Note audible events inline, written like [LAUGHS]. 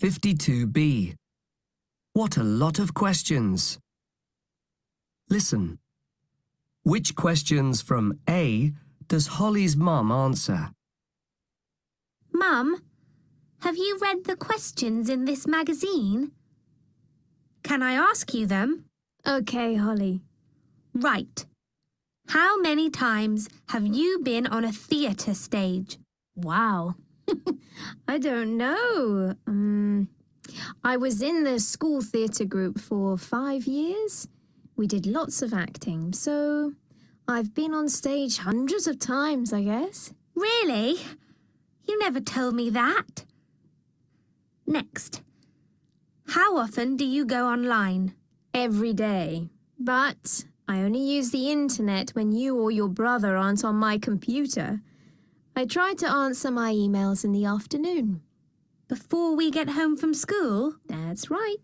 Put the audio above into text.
52b. What a lot of questions. Listen. Which questions from A does Holly's mum answer? Mum, have you read the questions in this magazine? Can I ask you them? OK, Holly. Right. How many times have you been on a theatre stage? Wow. [LAUGHS] I don't know. Um, I was in the school theatre group for five years. We did lots of acting, so I've been on stage hundreds of times, I guess. Really? You never told me that. Next. How often do you go online? Every day. But I only use the internet when you or your brother aren't on my computer. I try to answer my emails in the afternoon. Before we get home from school? That's right.